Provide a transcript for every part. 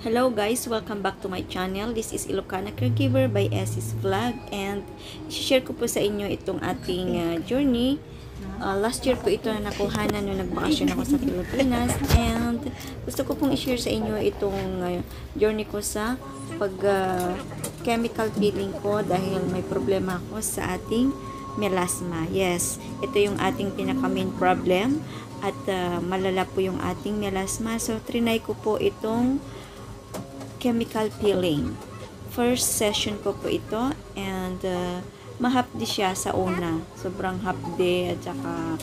Hello guys, welcome back to my channel. This is Ilocana Caregiver by Essis Vlog and share ko po sa inyo itong ating uh, journey. Uh, last year po ito na nakuhanan nung nagbakasyon ako sa Pilipinas and gusto ko pong i-share sa inyo itong uh, journey ko sa pag uh, chemical peeling ko dahil may problema ako sa ating melasma. Yes, ito yung ating pinaka main problem at uh, malala po yung ating melasma. So, trinay ko po itong chemical peeling. First session ko po ito and uh, mahapdi siya sa una. Sobrang hapdi at saka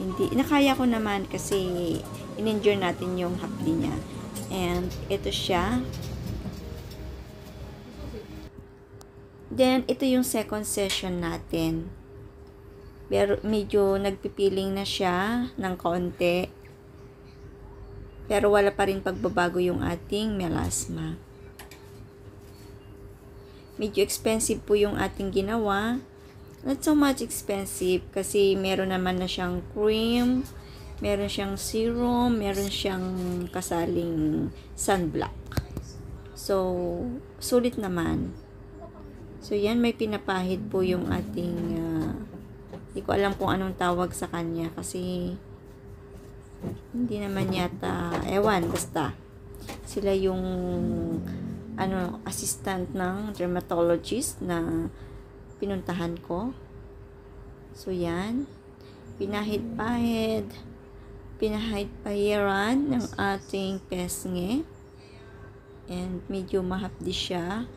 hindi, nakaya ko naman kasi in-endure natin yung hapdi niya. And ito siya. Then, ito yung second session natin. Pero medyo nagpipiling na siya ng konti. Pero wala pa rin pagbabago yung ating melasma. Medyo expensive po yung ating ginawa. Not so much expensive kasi meron naman na siyang cream, meron siyang serum, meron siyang kasaling sunblock. So, sulit naman. So, yan may pinapahid po yung ating uh, hindi ko alam kung anong tawag sa kanya kasi hindi naman yata, ewan, basta. Sila yung ano, assistant ng dermatologist na pinuntahan ko. So, yan. Pinahid-pahid. Pinahid-pahiran ng ating pesnge. And medyo mahapdi siya.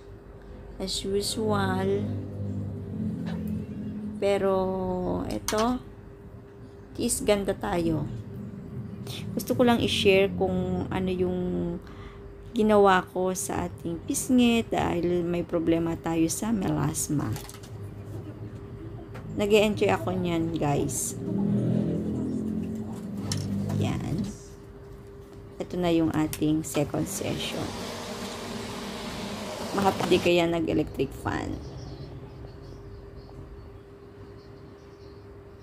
As usual. Pero, ito, is ganda tayo gusto ko lang i-share kung ano yung ginawa ko sa ating pisngi dahil may problema tayo sa melasma. nag enjoy ako niyan, guys. Yan. Ito na yung ating second session. Mahapdi kaya nag-electric fan.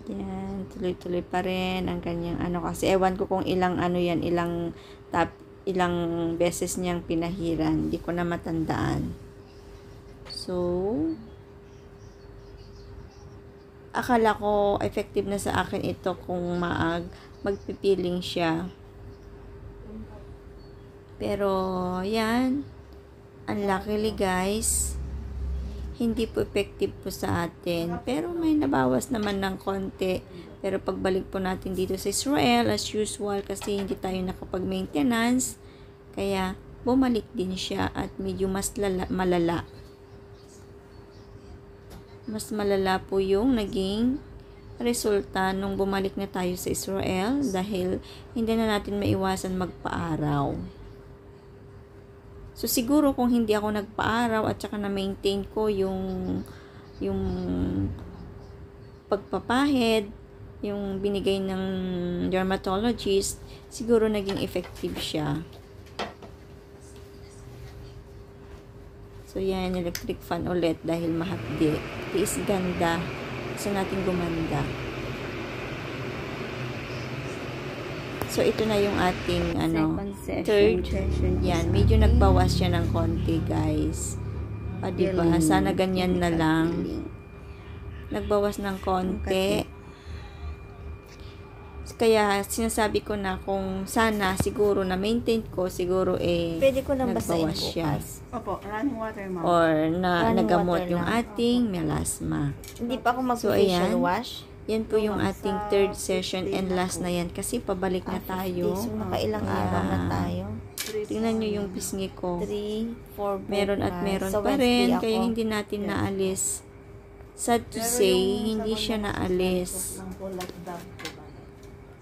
Yan, tuloy-tuloy pa rin ang kanyang ano kasi ewan ko kung ilang ano yan, ilang tap, ilang beses niyang pinahiran. Hindi ko na matandaan. So, akala ko effective na sa akin ito kung maag magpipiling siya. Pero, yan. Unluckily guys, hindi po effective po sa atin. Pero may nabawas naman ng konti. Pero pagbalik po natin dito sa Israel, as usual, kasi hindi tayo nakapag-maintenance, kaya bumalik din siya at medyo mas lala, malala. Mas malala po yung naging resulta nung bumalik na tayo sa Israel dahil hindi na natin maiwasan magpaaraw. So, siguro kung hindi ako nagpa-araw at saka na-maintain ko yung yung pagpapahid, yung binigay ng dermatologist, siguro naging effective siya. So, yan, electric fan ulit dahil mahapdi. Tiis ganda. Gusto natin gumanda. So, ito na yung ating, ano, third. Yan, medyo nagbawas siya ng konti, guys. Pa, diba? Sana ganyan na lang. Nagbawas ng konti. Kaya, sinasabi ko na kung sana, siguro, na-maintain ko, siguro, eh, Pwede ko nang basahin nagbawas siya. bukas. Opo, running water, ma'am. Or, na, Running nagamot yung lang. ating melasma. Hindi pa ako So, mag-facial ayan. wash. Yan po yung ating third session and last na yan kasi pabalik na tayo. So, nakailang Kaya, araw na tayo. Tingnan nyo yung pisngi ko. 3, 4, Meron at meron pa rin, kaya hindi natin naalis. Sad to say, hindi siya naalis. Lang po, like that po ba?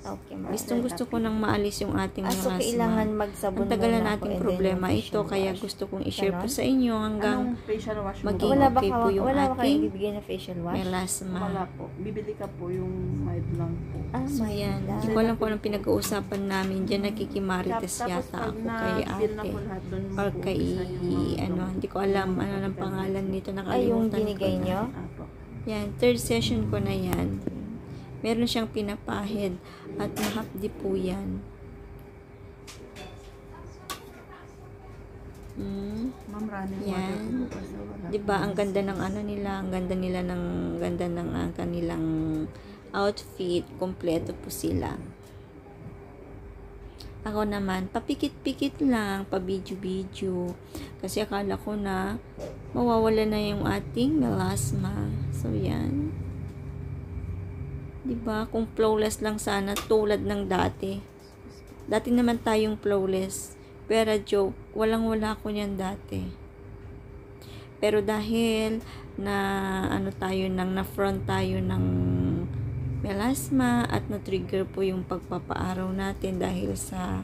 Okay, ma'am. Gustong gusto ko nang maalis yung ating Ah, so, kailangan melasma. magsabon Ang tagal na nating problema ito, kaya wash. gusto kong i-share po sa inyo hanggang facial wash mo? maging- Wala ba okay po yung wala ba kayong ating bibigyan na facial wash? melasma. Wala po. Bibili ka po yung mild lang po. Ah, So, my yan. God. Hindi ko alam kung anong pinag-uusapan namin. Diyan nakikimarites yata ako na- kay feel na ate. po lahat, dun mo Or po kay, yung mga ano, hindi ko alam ano ng pangalan nito. Ay, yung Nakalimutan binigay na. nyo? Apo. Yan, third session ko na yan. Meron siyang pinapahid at mahapdi po yan. Mm. Ma'am, running Yan. water po kasi wala. 'Di ba ang ganda ng ano nila, ang ganda nila ng ganda ng ah, kanilang outfit, kompleto po sila. Ako naman, papikit-pikit lang, pa-video-video. Kasi akala ko na mawawala na yung ating melasma. So, yan. 'Di ba Kung flawless lang sana, tulad ng dati. Dati naman tayong flawless. Pero joke, walang-wala ko niyan dati. Pero dahil na ano tayo nang na-front tayo ng melasma at na-trigger po yung pagpapaaraw natin dahil sa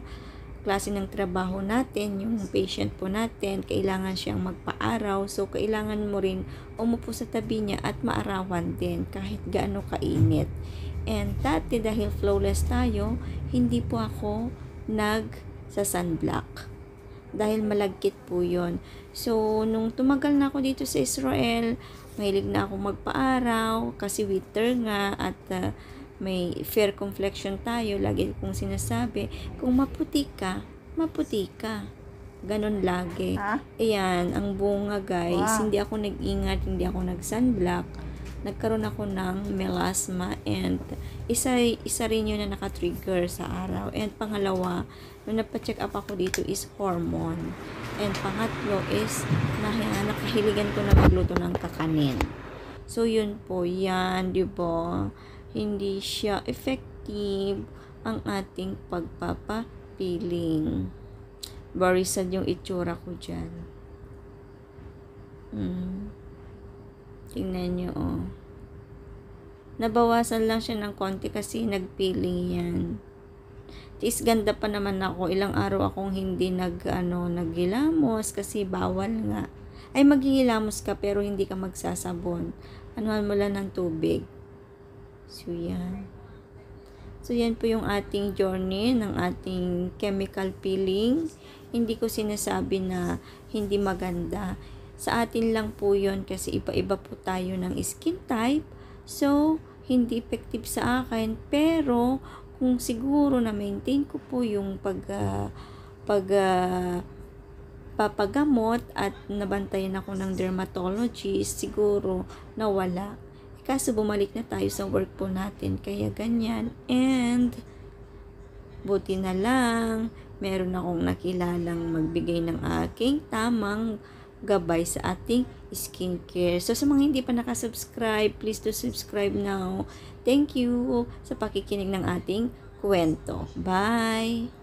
klase ng trabaho natin, yung patient po natin, kailangan siyang magpaaraw. So, kailangan mo rin umupo sa tabi niya at maarawan din kahit gaano kainit. And dati dahil flawless tayo, hindi po ako nag sa sunblock dahil malagkit po yon. So, nung tumagal na ako dito sa Israel, mahilig na ako magpaaraw kasi winter nga at uh, may fair complexion tayo. Lagi kong sinasabi, kung maputi ka, maputi ka. Ganon lagi. Ha? Ayan, ang bunga guys, Wow. hindi ako nag-ingat, hindi ako nag-sunblock. Nagkaroon ako ng melasma and isa, isa rin yun na nakatrigger sa araw. And pangalawa, nung napacheck up ako dito is hormone. And pangatlo is nakahiligan ko na magluto ng kakanin. So, yun po, yan, di ba? Hindi siya effective ang ating pagpapapiling. Sad yung itsura ko dyan. Mm. Tingnan nyo, oh. Nabawasan lang siya ng konti kasi nagpiling yan. Tis ganda pa naman ako. Ilang araw akong hindi nag, ano, naghilamos kasi bawal nga. Ay, maghihilamos ka pero hindi ka magsasabon. Anuhan mo lang ng tubig. So, yan. So, yan po yung ating journey ng ating chemical peeling. Hindi ko sinasabi na hindi maganda. Sa atin lang po yon kasi iba-iba po tayo ng skin type. So, hindi effective sa akin. Pero, kung siguro na maintain ko po yung pag, ah, pag, ah, papagamot at nabantayan ako ng dermatologist, siguro nawala. Kaso bumalik na tayo sa work po natin. Kaya ganyan. And, buti na lang, meron akong nakilalang magbigay ng aking tamang gabay sa ating skincare. So, sa mga hindi pa nakasubscribe, please do subscribe now. Thank you sa pakikinig ng ating kwento. Bye!